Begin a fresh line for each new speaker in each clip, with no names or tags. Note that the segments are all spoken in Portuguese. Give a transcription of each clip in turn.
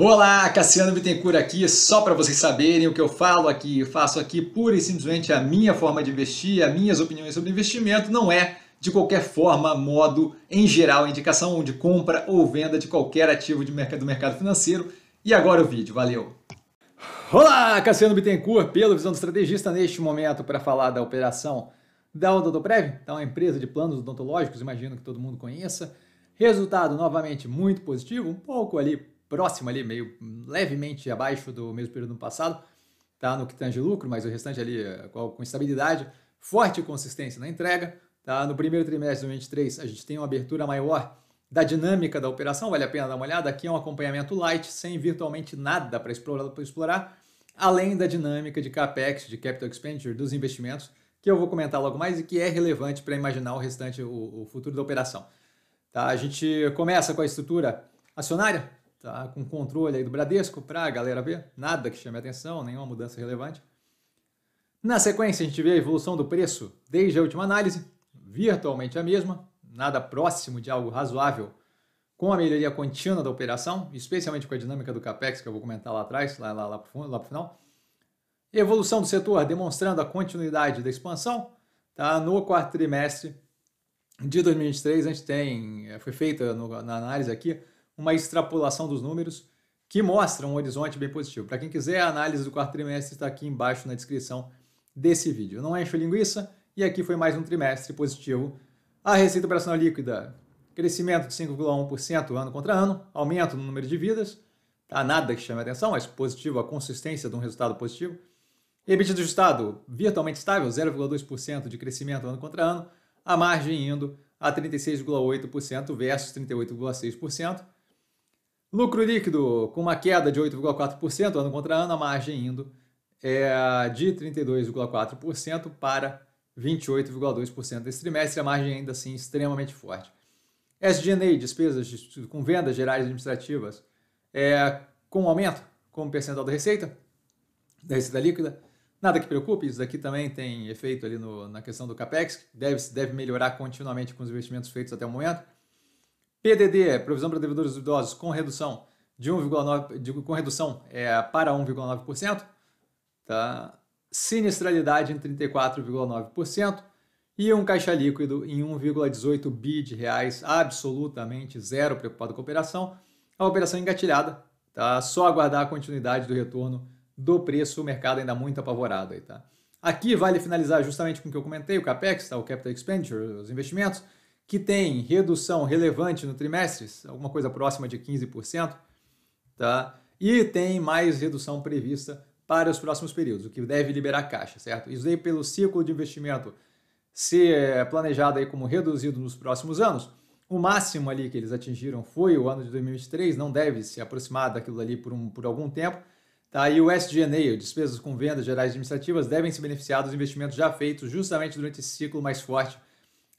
Olá, Cassiano Bittencourt aqui, só para vocês saberem o que eu falo aqui, faço aqui pura e simplesmente a minha forma de investir, as minhas opiniões sobre investimento, não é de qualquer forma, modo, em geral, indicação de compra ou venda de qualquer ativo de mercado, do mercado financeiro. E agora o vídeo, valeu! Olá, Cassiano Bittencourt, pelo Visão do Estrategista, neste momento para falar da operação da Odontoprev, então, uma empresa de planos odontológicos, imagino que todo mundo conheça. Resultado, novamente, muito positivo, um pouco ali próximo ali, meio levemente abaixo do mesmo período do passado, tá? no que tange lucro, mas o restante ali eh, com, estabilidade, forte consistência na entrega. Tá? No primeiro trimestre de 2023, a gente tem uma abertura maior da dinâmica da operação, vale a pena dar uma olhada. Aqui é um acompanhamento light, sem virtualmente nada para explorar, explorar, além da dinâmica de CAPEX, de Capital Expenditure, dos investimentos, que eu vou comentar logo mais e que é relevante para imaginar o restante, o, o futuro da operação. Tá? A gente começa com a estrutura acionária, tá? com controle aí do Bradesco para a galera ver, nada que chame atenção, nenhuma mudança relevante. Na sequência, a gente vê a evolução do preço desde a última análise, virtualmente a mesma, nada próximo de algo razoável com a melhoria contínua da operação, especialmente com a dinâmica do CAPEX, que eu vou comentar lá atrás, lá, lá, lá para o final. Evolução do setor demonstrando a continuidade da expansão. Tá? No quarto trimestre de 2023, a gente tem, foi feita na análise aqui, uma extrapolação dos números que mostra um horizonte bem positivo. Para quem quiser, a análise do quarto trimestre está aqui embaixo na descrição desse vídeo. Não encho linguiça e aqui foi mais um trimestre positivo. A receita operacional líquida, crescimento de 5,1% ano contra ano, aumento no número de vidas, tá? nada que chame a atenção, mas positivo a consistência de um resultado positivo. EBITDA ajustado virtualmente estável, 0,2% de crescimento ano contra ano, a margem indo a 36,8% versus 38,6%. Lucro líquido com uma queda de 8,4% ano contra ano, a margem indo é de 32,4% para 28,2% desse trimestre, a margem ainda assim extremamente forte. SG&A, despesas de, com vendas gerais administrativas, é, com aumento como percentual da receita, da receita líquida. Nada que preocupe, isso daqui também tem efeito ali no, na questão do CAPEX, deve, deve melhorar continuamente com os investimentos feitos até o momento. PDD, provisão para devedores idosos, com redução de 1,9 com redução é, para 1,9%, tá? Sinistralidade em 34,9% e um caixa líquido em 1,18 bi de reais, absolutamente zero preocupado com a operação. A operação engatilhada, tá? Só aguardar a continuidade do retorno do preço, o mercado ainda muito apavorado aí, tá? Aqui vale finalizar justamente com o que eu comentei, o CAPEX, tá? o Capital Expenditure, os investimentos, que tem redução relevante no trimestre, alguma coisa próxima de 15%, tá? E tem mais redução prevista para os próximos períodos, o que deve liberar caixa, certo? Isso aí pelo ciclo de investimento ser planejado aí como reduzido nos próximos anos, o máximo ali que eles atingiram foi o ano de 2023, não deve se aproximar daquilo ali por, um, por algum tempo, tá? E o SG&A, despesas com vendas gerais administrativas, devem se beneficiar dos investimentos já feitos justamente durante esse ciclo mais forte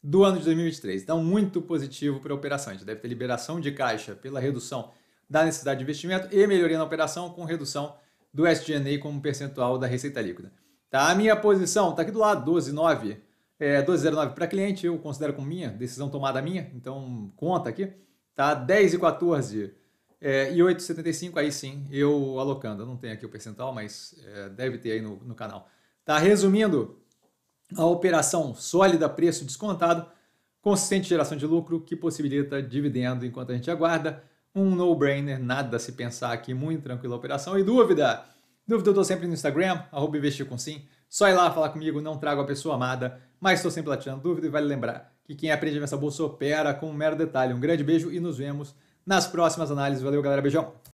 do ano de 2023. Então, muito positivo para a operação. A gente deve ter liberação de caixa pela redução da necessidade de investimento e melhoria na operação com redução do SG&A como percentual da receita líquida. Tá? A minha posição está aqui do lado, 12,9. É, 12,09 para cliente, eu considero como minha, decisão tomada minha, então conta aqui. Tá? 10 e 14 é, e 8,75, aí sim, eu alocando. Eu não tenho aqui o percentual, mas é, deve ter aí no, no canal. Tá? Resumindo, a operação sólida, preço descontado, consistente geração de lucro que possibilita dividendo enquanto a gente aguarda. Um no-brainer, nada a se pensar aqui, muito tranquila a operação. E dúvida? Dúvida eu estou sempre no Instagram, arroba investir com sim. Só ir lá falar comigo, não trago a pessoa amada, mas estou sempre lateando dúvida e vale lembrar que quem aprende nessa bolsa opera com um mero detalhe. Um grande beijo e nos vemos nas próximas análises. Valeu, galera. Beijão!